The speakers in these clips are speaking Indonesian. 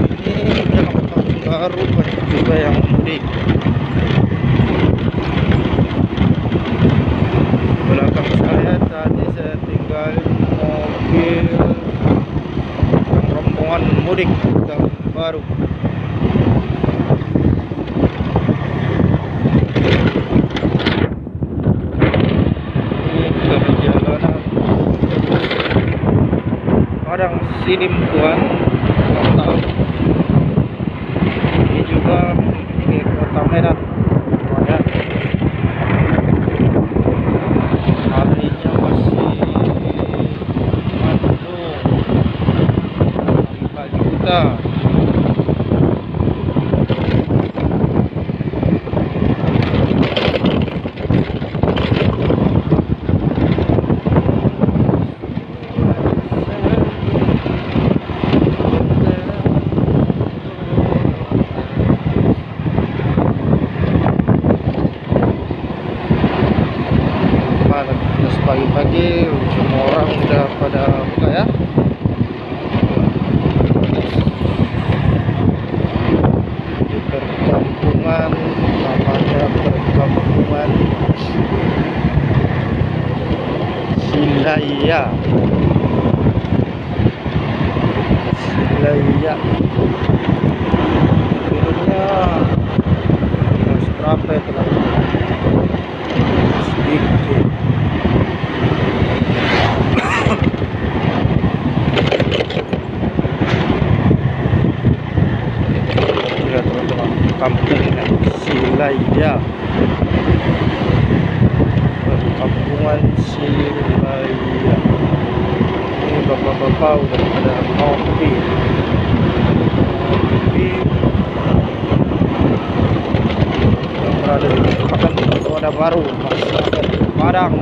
ini yang baru banyak juga yang mudik. belakang saya tadi saya tinggal mobil yang rombongan mudik yang baru ini perjalanan kadang sini Silimpuan Ah. Silaya Silaya turunnya harus berapa ya teman sedikit. Ya teman-teman kampungnya Silaya perkampungan Silaya ini bapak-bapak udah pada ngopi ngopi yang berada di Kabupaten Kota Baru masyarakat Padang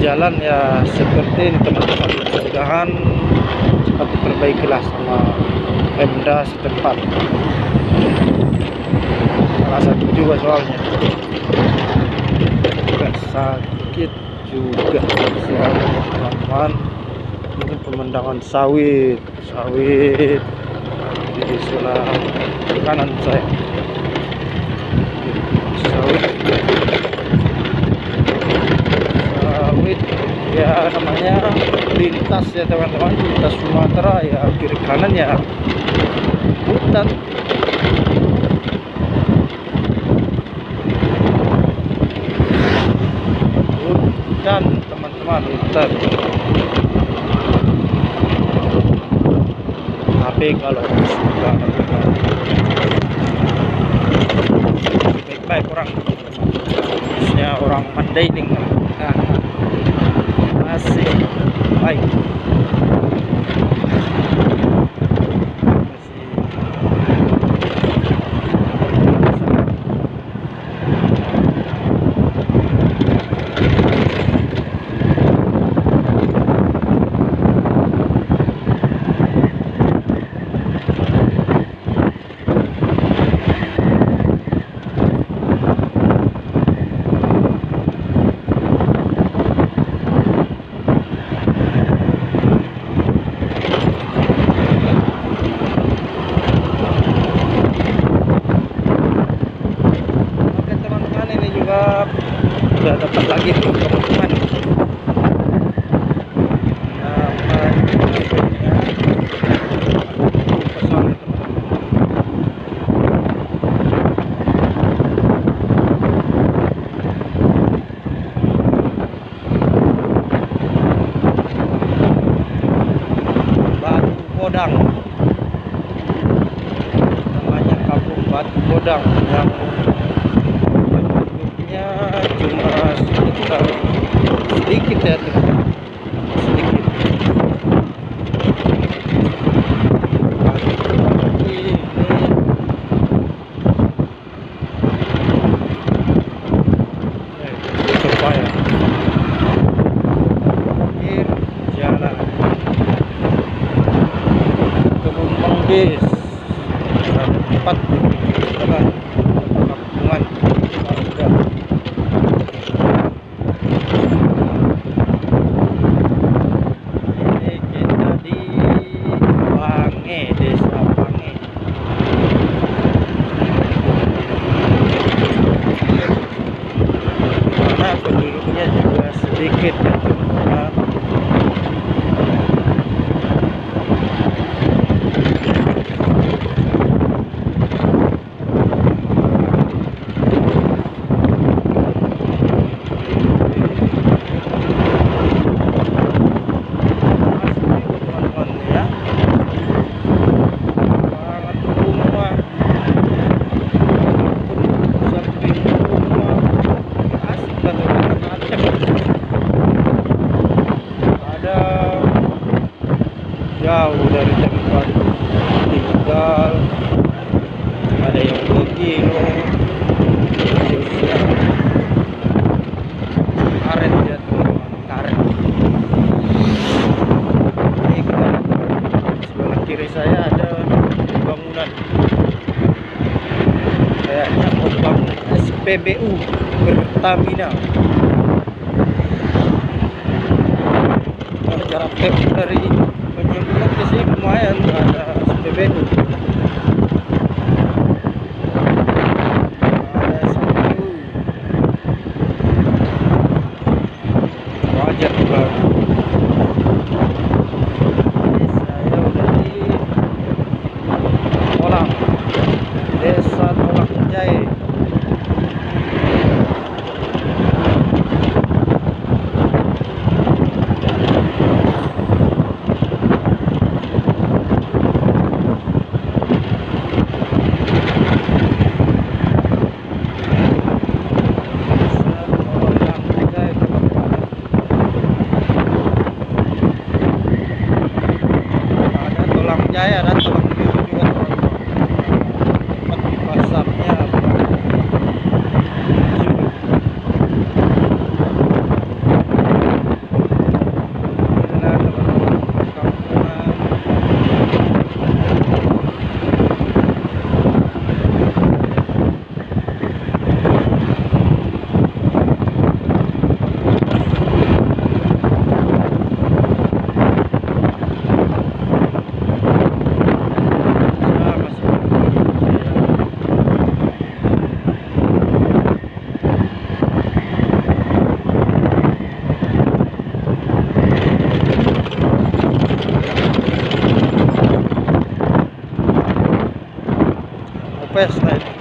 jalan ya seperti ini teman-teman. Mudah-mudahan cepat diperbaikilah sama Pemda setempat. Salah sakit juga soalnya. Juga sakit juga. Teman-teman. Ini pemandangan sawit sawit. Di sebelah kanan saya. Sawit sawit ya namanya lintas ya teman-teman lintas Sumatera ya kiri kanan ya. Hutan hutan teman-teman hutan tapi kalau suka baik-baik orang khususnya orang nah, batu godang yang bentuknya cuma sekitar sedikit ya sedikit Peace. jauh dari tempat tinggal. Ada yang 2 kilo karet ya teman-teman karet. Ini kita sebelah kiri saya ada bangunan. Kayaknya SPBU Pertamina. Yung kasi kumayan, uh, sa bebeko. personagem. Né?